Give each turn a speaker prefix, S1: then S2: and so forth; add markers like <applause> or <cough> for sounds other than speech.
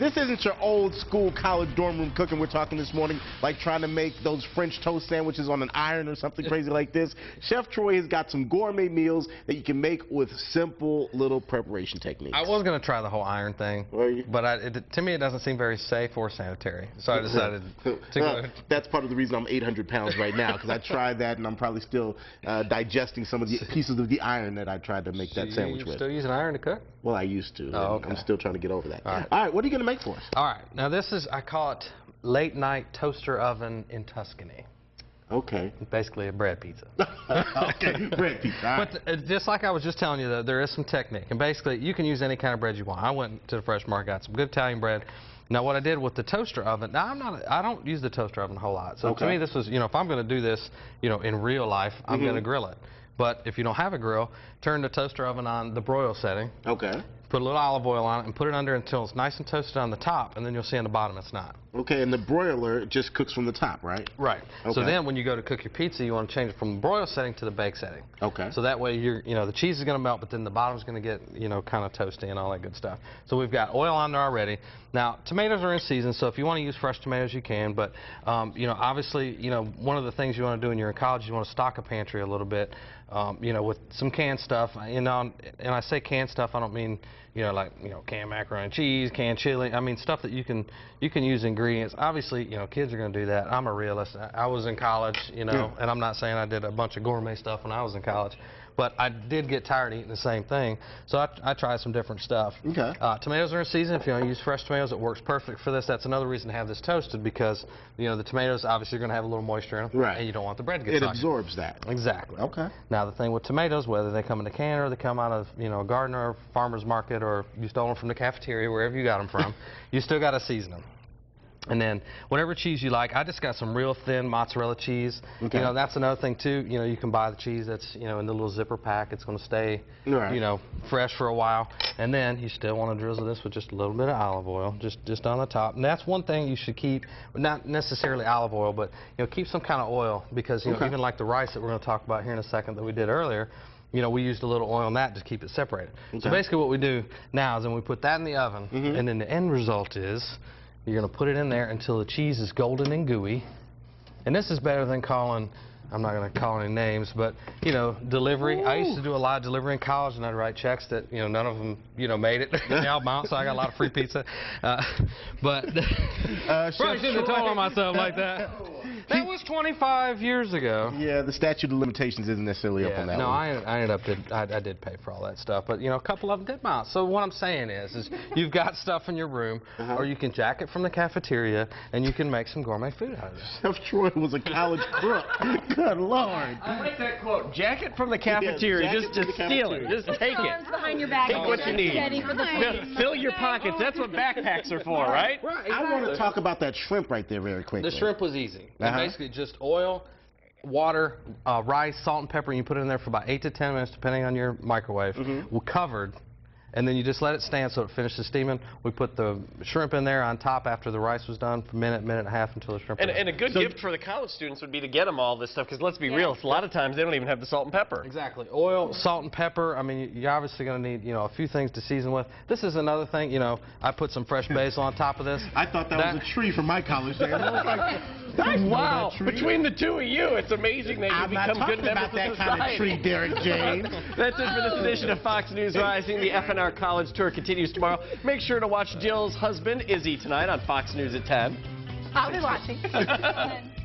S1: this isn't your old school college dorm room cooking we're talking this morning, like trying to make those French toast sandwiches on an iron or something <laughs> crazy like this. Chef Troy has got some gourmet meals that you can make with simple little preparation techniques.
S2: I was going to try the whole iron thing, but I, it, to me it doesn't seem very safe or sanitary. So I <laughs> decided <laughs> to go.
S1: that's part of the reason I'm 800 pounds right now because I tried that and I'm probably still uh, digesting some of the pieces of the iron that I tried to make that
S2: You
S1: sandwich with.
S2: Still using iron to cook?
S1: Well, I used to.
S2: Oh, okay.
S1: I'm still trying to get over that.
S2: All right.
S1: All right, what are you going to make for us?
S2: All right. Now this is I call it late night toaster oven in Tuscany.
S1: Okay.
S2: Basically a bread pizza. <laughs>
S1: okay, bread pizza. all right.
S2: But uh, just like I was just telling you, though, there is some technique, and basically you can use any kind of bread you want. I went to the fresh market, got some good Italian bread. Now what I did with the toaster oven, now I'm not, I don't use the toaster oven a whole lot. So to me, this was, you know, if I'm going to do this, you know, in real life, I'm
S1: Mm-hmm.
S2: going to grill it. But if you don't have a grill, turn the toaster oven on the broil setting,
S1: Okay.
S2: Put a little olive oil on it, and put it under until it's nice and toasted on the top, and then you'll see on the bottom it's not.
S1: Okay, and the broiler just cooks from the top, right?
S2: Right.
S1: Okay.
S2: So then when you go to cook your pizza, you want to change it from the broil setting to the bake setting.
S1: Okay.
S2: So that way you're, you know, the cheese is going to melt, but then the bottom's going to get, you know, kind of toasty and all that good stuff. So we've got oil on there already. Now, tomatoes are in season, so if you want to use fresh tomatoes, you can. But, um, you know, obviously, you know, one of the things you want to do when you're in college, you want to stock a pantry a little bit, um, you know, with some canned stuff. You know, and I say canned stuff, I don't mean, you know, like, you know, canned macaroni and cheese, canned chili. I mean, stuff that you can, you can use ingredients. Obviously, you know, kids are going to do that. I'm a realist. I, I was in college, you know,
S1: Yeah.
S2: and I'm not saying I did a bunch of gourmet stuff when I was in college, but I did get tired of eating the same thing, so I, I tried some different stuff.
S1: Okay.
S2: Uh, tomatoes are in season. If you want to use fresh tomatoes, it works perfect for this. That's another reason to have this toasted because, you know, the tomatoes obviously are going to have a little moisture in them,
S1: Right.
S2: and you don't want the bread to get
S1: It
S2: soggy.
S1: absorbs that.
S2: Exactly.
S1: Okay.
S2: Now the thing with tomatoes, whether they come in a can or they come out of you know a garden or farmer's market or you stole them from the cafeteria wherever you got them from, <laughs> you still got to season them. And then whatever cheese you like, I just got some real thin mozzarella cheese.
S1: Okay.
S2: You know that's another thing too. You know you can buy the cheese that's you know in the little zipper pack. It's going to stay
S1: Right.
S2: you know fresh for a while. And then you still want to drizzle this with just a little bit of olive oil, just just on the top. And that's one thing you should keep, not necessarily olive oil, but you know keep some kind of oil because you know even like the rice that we're going to talk about here in a second that we did earlier, you know, we used a little oil in that to keep it separated.
S1: Okay.
S2: So basically what we do now is then we put that in the oven,
S1: Mhm.
S2: and then the end result is you're going to put it in there until the cheese is golden and gooey. And this is better than calling, I'm not going to call any names, but, you know, delivery. I used to do a lot of delivery in college, and I'd write checks that, you know, none of them, you know, made it. <laughs> they all bounced, so I got a lot of free pizza. Uh, <laughs> but <laughs>
S1: Uh,
S2: probably shouldn't have told on myself like that. That was 25 years ago.
S1: Yeah, the statute of limitations isn't necessarily up on that
S2: no,
S1: one.
S2: I, I ended up did I, I did pay for all that stuff, but you know a couple of them did bounce. So what I'm saying is, is you've got stuff in your room,
S1: Uh-huh.
S2: or you can jack it from the cafeteria, and you can make some gourmet food out of it. <laughs>
S1: Chef Troy was a college crook. <laughs> Good lord.
S3: I like that quote. Jacket from the cafeteria.
S1: jacket
S3: just
S1: from
S3: just
S1: the
S3: steal it.
S1: cafeteria.
S3: Just take it.
S4: Behind your back.
S3: Take what you need.
S4: Ready
S3: Fill- Fill your pockets. That's what backpacks are for, right? Right.
S1: I want to talk about that shrimp right there very quickly.
S2: The shrimp was easy.
S1: Uh-huh.
S2: basically just oil, water, uh, rice, salt, and pepper. And you put it in there for about eight to ten minutes, depending on your microwave.
S1: Mm-hmm.
S2: we covered. And then you just let it stand so it finishes steaming. We put the shrimp in there on top after the rice was done for a minute, minute and a half until the shrimp.
S3: And,
S2: done.
S3: and a good
S1: So-
S3: gift for the college students would be to get them all this stuff, because let's be
S4: Yeah.
S3: real, a lot of times they don't even have the salt and pepper.
S2: Exactly. Oil, salt, and pepper. I mean, you're obviously going to need, you know, a few things to season with. This is another thing. You know, I put some fresh basil on top of this. <laughs>
S1: I thought that,
S2: That-
S1: was a tree from my college days. I was like, I know
S3: Wow, between the two of you, it's amazing that you become good members of society.
S1: I'm not talking
S3: good
S1: about that kind of tree, Derek James. <laughs>
S3: That's it for this edition of Fox News Rising. The <laughs> FNR College Tour continues tomorrow. Make sure to watch Jill's husband, Izzy, tonight on Fox News at 10.
S4: I'll be watching. <laughs>